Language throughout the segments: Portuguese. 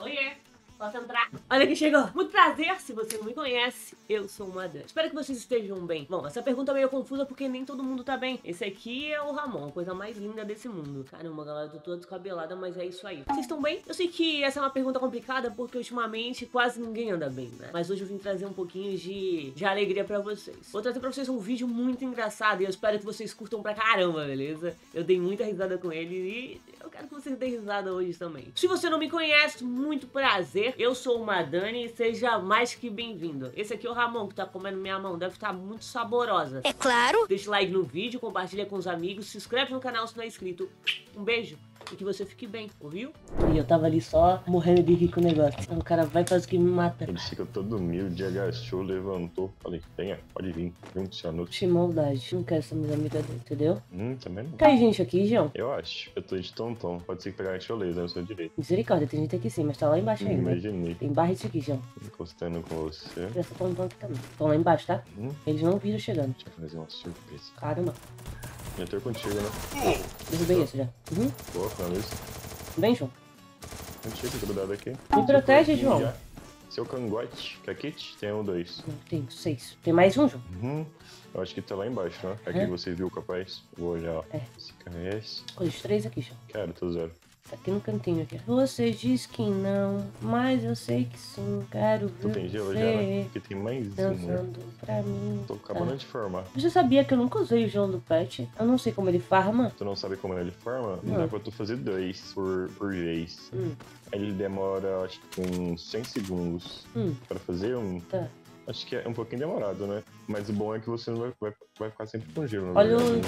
Oiê! Posso entrar? Olha quem chegou! Muito prazer, se você não me conhece, eu sou uma Dan. Espero que vocês estejam bem. Bom, essa pergunta é meio confusa porque nem todo mundo tá bem. Esse aqui é o Ramon, a coisa mais linda desse mundo. Caramba, galera, eu tô toda descabelada, mas é isso aí. Vocês estão bem? Eu sei que essa é uma pergunta complicada porque ultimamente quase ninguém anda bem, né? Mas hoje eu vim trazer um pouquinho de, de alegria pra vocês. Vou trazer pra vocês um vídeo muito engraçado e eu espero que vocês curtam pra caramba, beleza? Eu dei muita risada com ele e quero que vocês deem risada hoje também. Se você não me conhece, muito prazer. Eu sou uma Dani e seja mais que bem-vindo. Esse aqui é o Ramon que tá comendo minha mão. Deve estar muito saborosa. É claro. Deixa o like no vídeo, compartilha com os amigos, se inscreve no canal se não é inscrito. Um beijo e que você fique bem, ouviu? E eu tava ali só morrendo de rir com o negócio. O cara vai fazer o que me mata. Ele fica todo humilde, agachou, levantou. Falei, venha, pode vir. Vem, Cianuto. Que maldade. Não quero ser minha amiga dele, entendeu? Hum, também não. Cai gente aqui, João. Eu acho. Eu tô de tonton. Pode ser que pegar a laser no seu direito. Misericórdia, tem gente aqui sim, mas tá lá embaixo ainda. imaginei. Tem barret aqui, João. Encostando com você. Essa pontão aqui também. Estão lá embaixo, tá? Hum, Eles não viram chegando. deixa eu fazer uma surpresa. Caramba. Eu tô contigo, né? Derrubei esse já. Uhum. Boa, falando isso. Vem, João. Contigo, grudado aqui. Me protege, João. já. Seu cangote. Kit? Tem um, dois. Não, Tem seis. Tem mais um, João? Uhum. Eu acho que tá lá embaixo, né? Aqui É? você viu, capaz. Vou já. É. Esse cara é esse. Os três aqui, João. Quero, tô zero. Tá aqui no cantinho aqui. Você diz que não, mas eu sei que sim. Quero Tu ver tem gelo já, né? Porque tem mais um, né? dançando pra mim. Tô acabando de formar. Você sabia que eu nunca usei o João do Pet? Eu não sei como ele farma. Tu não sabe como ele forma? Não. Dá pra tu fazer dois por, por vez. Hum, ele demora, acho que uns 100 segundos hum, pra fazer um. tá. Acho que é um pouquinho demorado, né? Mas o bom é que você não vai, vai, vai ficar sempre com gelo, Olha o né?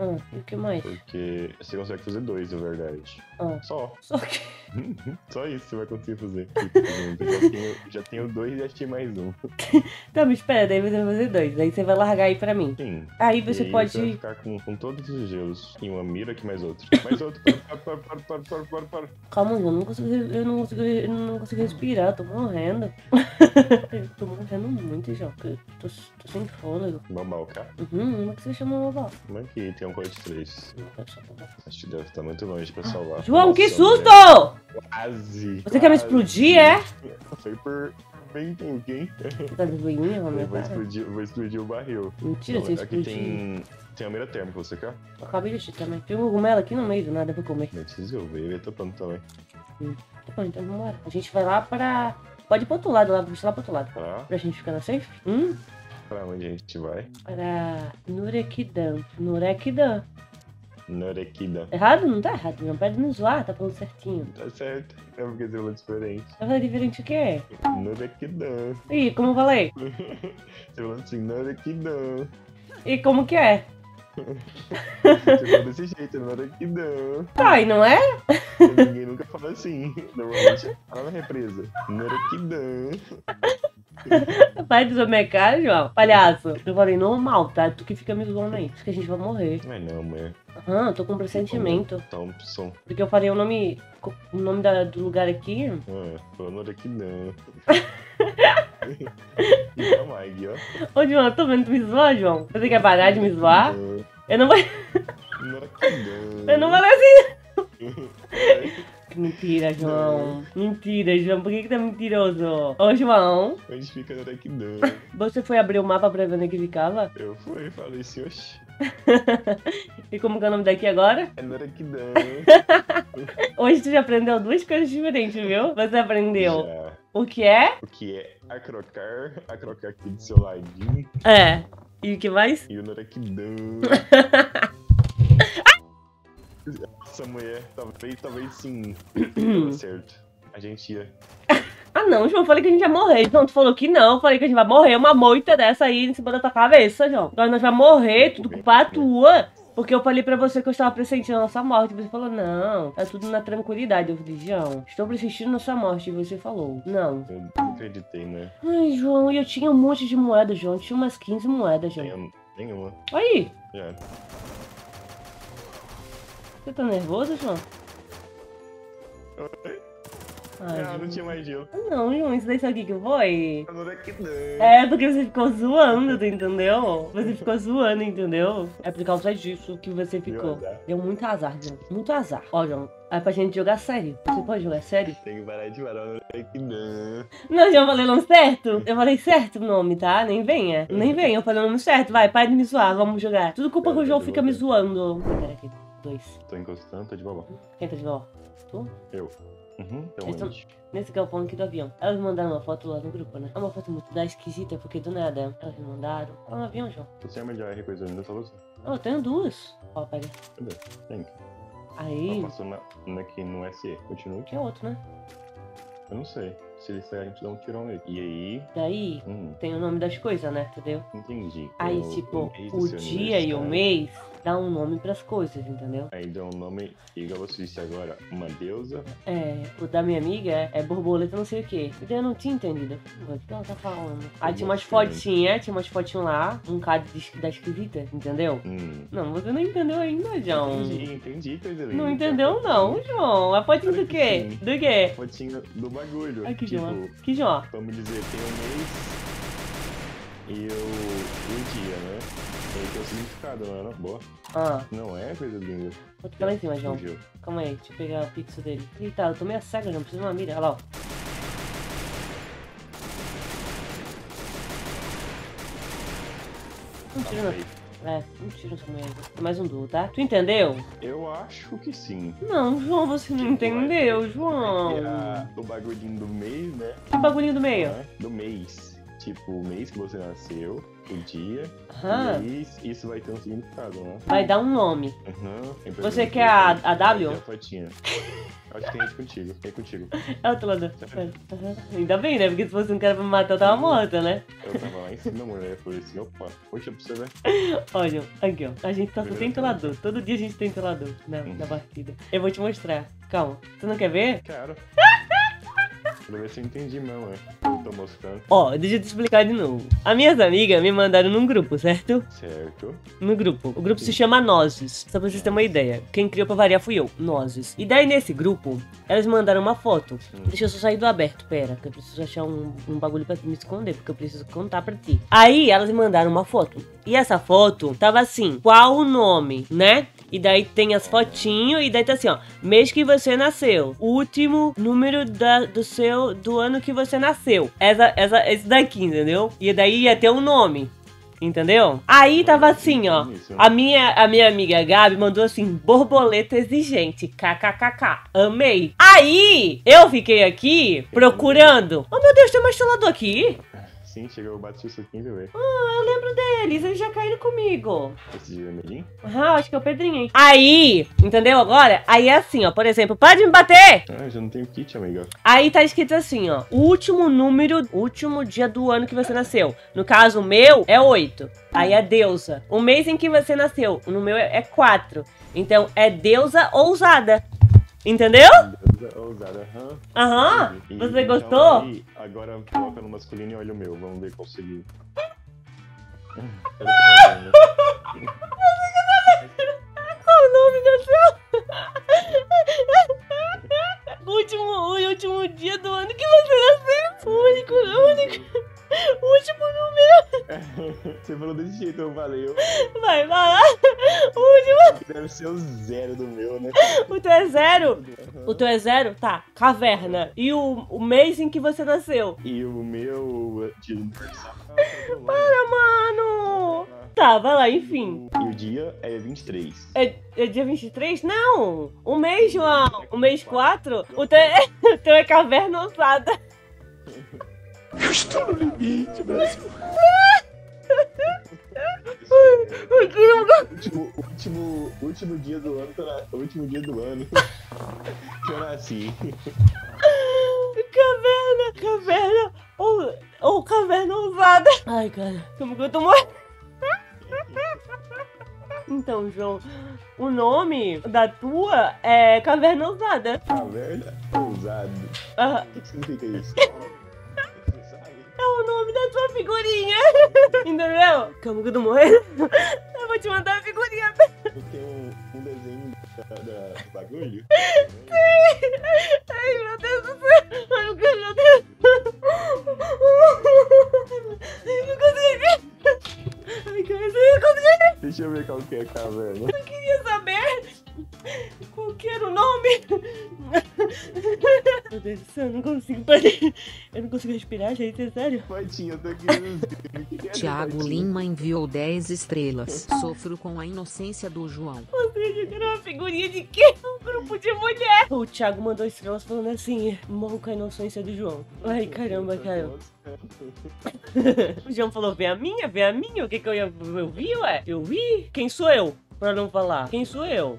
Ah, e o que mais? Porque você consegue fazer dois, na verdade. Ah, Só. só que. Só isso você vai conseguir fazer. Eu já tenho, já tenho dois e achei mais um. Tá, me espera, daí você vai fazer dois. Aí você vai largar aí pra mim. Sim. Aí você E pode. Você vai ficar com, com todos os gelos. E uma mira aqui mais outro. Mais outro. Para, para, para, para, para, para, para. Calma, eu não consigo, eu não consigo, eu não consigo respirar, tô morrendo. eu tô morrendo muito. Eu tô, tô sem fôlego. Babau, cara. Uhum, como é que você chama Vovó? Como é que tem um colete 3? Não quero só Vovó. Acho que deve estar muito longe pra salvar. João, que susto! mulher. Quase! Você quer me explodir, é? Foi por bem? Você tá de Eu Romeu? vou Cara? explodir, vou explodir o barril. Mentira, você aqui explodiu. tem, tem a mira térmica, você quer? Eu acabei de assistir também. Tem um cogumelo aqui no meio do nada pra comer. Não precisa eu ver, eu tô pronto também. Tá bom, então vambora. A gente vai lá pra. Pode ir pro outro lado lá, vou lá pro outro lado. Tá? Pra gente ficar na safe? Hum? Pra onde a gente vai? Para Nurekidan. Nurekidan. Norekida. Errado? Não tá errado, não. Pode me zoar, tá falando certinho. Tá certo. É porque você falou diferente. Vai falar diferente o quê? Norekida. Ih, como eu falei? Você falou assim, Norekida. E como que é? Você falou desse jeito, Norekida. Tá, e não é? Ninguém nunca fala assim. Normalmente fala na represa. Norekida. Vai cara, João. Palhaço. Eu falei normal, tá? Tu que fica me zoando aí. Acho que a gente vai morrer. Mas não, mulher. Aham, eu tô com um pressentimento. Thompson. Porque eu falei o nome. O nome da- do lugar aqui. Ah, falou Norekida. E a Mag, ó. Ô, João, eu tô vendo tu me zoar, João. Você quer parar de me zoar? Eu não vou. Norekida. Eu não falei assim. Mentira, João. Mentira, João. Por que, que tá mentiroso? Ô, João, Onde fica Norekida? você foi abrir o mapa pra ver onde é que ficava? Eu fui falei assim, oxi. E como que é o nome daqui agora? É Norekida. Hoje tu já aprendeu duas coisas diferentes, viu? Você aprendeu Já. o que é? O que é acrocar, acrocar aqui do seu ladinho É. E o que mais? e o Norekidan. Essa mulher, talvez, talvez sim. Certo. A gente ia. Ah, não, João. Eu falei que a gente ia morrer. João, tu falou que não. Eu falei que a gente vai morrer. Uma moita dessa aí em cima da tua cabeça, João. Agora nós vamos morrer, tudo culpa tua. Porque eu falei pra você que eu estava pressentindo a nossa morte. Você falou, não, tá tudo na tranquilidade. Eu falei, João, estou pressentindo a nossa morte. E você falou, não. Eu não acreditei, né? Ai, João, e eu tinha um monte de moedas, João. Tinha umas 15 moedas, João. Nenhuma. Aí, Já. Você tá nervoso, João? Ai, Ah, não João. tinha mais gelo. Não, João, isso daí sabe o que que foi? Não é que não. É porque você ficou zoando, tu entendeu? Você ficou zoando, entendeu? É por causa disso que você ficou. Deu muito azar, João. Muito azar. Ó, João, é pra gente jogar sério. Você pode jogar sério? Tem que parar de parar, não é que não. Não, já falei o nome certo? Eu falei certo o nome, tá? Nem venha. Nem venha, eu falei o nome certo. Vai, para de me zoar, vamos jogar. Tudo culpa que o João fica me zoando. Pera aqui, dois. Tô encostando, tô de boba. Quem tá de volta? Tu? Eu. Uhum, então? Nesse galpão aqui do avião. Elas me mandaram uma foto lá no grupo, né? É uma foto muito da esquisita, porque do nada elas me mandaram. Tá no avião, João. Você é melhor R coisa ainda, só você. Oh, eu tenho duas. Ó, pega. Cadê? Tem. Aí. Ah, passou na, aqui no SE. Continua. Que é outro, né? Eu não sei. Se ele sair, a gente dá um tirão nele. E aí? Daí Hum, tem o nome das coisas, né? Entendeu? entendi. Aí, tipo, o dia e o mês dá um nome pras coisas, entendeu? Aí dá um nome, igual você disse agora, uma deusa. É, o da minha amiga é, é borboleta não sei o quê. E daí eu não tinha entendido. O que ela tá falando? Aí tinha umas fotinhas, tinha umas fotinhas lá, um cara da esquisita, entendeu? Hum. Não, você não entendeu ainda, João. Entendi, entendi, coisa linda. Não entendeu não, João. A fotinha do quê? Do quê? Fotinha do bagulho. Aqui, tipo, João. Aqui, João. vamos dizer, tem um mês e o, o dia, né? E aí tem o significado, não é? Boa. Ah, Não é coisa linda. vou ficar lá em cima, João. Fugiu. Calma aí, deixa eu pegar o pixel dele. Eita, eu tô meio cega, não preciso de uma mira. Olha lá, ó. Não tira, não. É, não tira essa mulher. Tem mais um duo, tá? Tu entendeu? Eu acho que sim. Não, João, você não entendeu, João. É a- o bagulhinho do mês, né? Que bagulhinho do meio? Do mês. Tipo, o mês que você nasceu, o dia, Aham. e isso vai ter um significado, né? Vai dar um nome. Uhum. Você quer a- a W? a fotinha. Acho que tem aí contigo, tem contigo. É o. Aham. Ainda bem, né? Porque se fosse um cara pra me matar, eu tava morta, né? Eu tava lá em cima, mulher, falei assim, opa, puxa pra você ver. Olha, aqui, ó. A gente tá só tem telador. Todo dia a gente tem telador na, na partida. Eu vou te mostrar. Calma. Tu não quer ver? Quero. Quero ver se eu entendi mesmo, né? Eu tô mostrando. Ó, deixa eu te explicar de novo. As minhas amigas me mandaram num grupo, certo? Certo. No grupo. O grupo se chama Nozes. Só pra vocês terem uma ideia. Quem criou pra variar fui eu, Nozes. E daí nesse grupo, elas me mandaram uma foto. Hum. Deixa eu só sair do aberto, pera. Que eu preciso achar um, um bagulho pra me esconder, porque eu preciso contar pra ti. Aí elas me mandaram uma foto. E essa foto tava assim: qual o nome, né? E daí tem as fotinhos, e daí tá assim, ó. Mês que você nasceu. Último número da, do seu. do ano que você nasceu. Essa, essa, esse daqui, entendeu? E daí ia ter um nome. Entendeu? Aí tava assim, ó. A minha, a minha amiga Gabi mandou assim: borboleta exigente, kkkk. Amei. Aí eu fiquei aqui procurando. Oh meu Deus, tem mais instalador aqui? Sim, chegou, eu bati isso aqui, velho? Ah, eu lembro deles, eles já caíram comigo. Esse de vermelhinho? Ah, acho que é o Pedrinho, hein? Aí, entendeu agora? Aí é assim, ó, por exemplo, para de me bater! Ah, já não tenho kit, amiga. Aí tá escrito assim, ó. O último número, último dia do ano que você nasceu. No caso, o meu é 8. Aí é deusa. O mês em que você nasceu, no meu é 4. Então é deusa ousada. Entendeu? Ousada, aham. Aham. Você então gostou? aí, agora coloca no masculino e olha o meu. Vamos ver qual o problema? Qual o nome do seu? último, o último dia do ano que você nasceu. O único, o único. O último número. Você falou desse jeito, eu falei. Eu... Vai, vai lá. O último. Deve ser o zero do meu, né? O teu é zero? O teu é zero? Tá. Caverna. E o, o mês em que você nasceu? E o meu. Para, mano. Tá, vai lá, enfim. E o dia é 23. É, é dia 23? Não! O mês, João! O mês 4? O teu é, o teu é caverna ousada. Eu estou no limite, Brasil. Último, último, último dia do ano, que eu na- último dia do ano que eu nasci. Caverna, caverna, ou, ou caverna ousada. Ai, cara, como que eu tô morrendo? Então, João, o nome da tua é Caverna Ousada. Caverna ousado. Ah, O que significa isso? é o nome da tua figurinha. Entendeu? Como que eu tô morrendo. Eu vou te mandar a figurinha. Tem um, um desenho da, bagulho? Sim. Ai, meu Deus do céu! Ai, meu Deus! Meu Deus. Não consegui! Ai, cara, eu não consegui! Deixa eu ver qual que é a caverna. Eu queria saber qual que era o nome. Meu Deus do céu, eu não consigo parar. Eu não consigo respirar, gente, é sério. Poitinho, eu tô aqui Tiago? Lima enviou 10 estrelas. Sofro com a inocência do João. Ou seja, era uma figurinha de quê? Um grupo de mulher. O Thiago mandou estrelas falando assim: morro com a inocência do João. Ai, caramba, cara. O João falou: vê a minha, vê a minha. O que que eu ia. Eu vi, ué? Eu vi? Quem sou eu? Pra não falar. Quem sou eu?